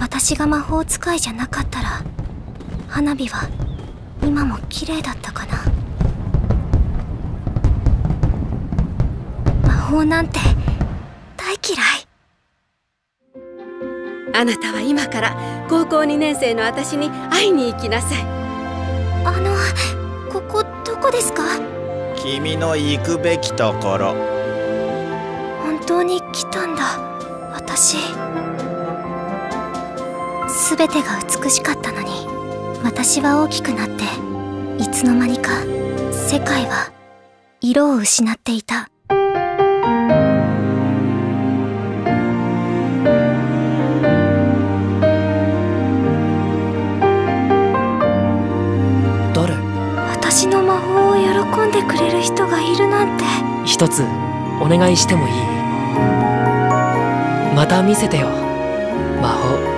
私が魔法使いじゃなかったら花火は今も綺麗だったかな。魔法なんて大嫌い。あなたは今から高校2年生の私に会いに行きなさい。あのここどこですか？君の行くべきところ本当に来たんだ私全てが美しかったのに私は大きくなっていつの間にか世界は色を失っていた。誰？私の魔法を喜んでくれる人がいるなんて。一つお願いしてもいい？また見せてよ魔法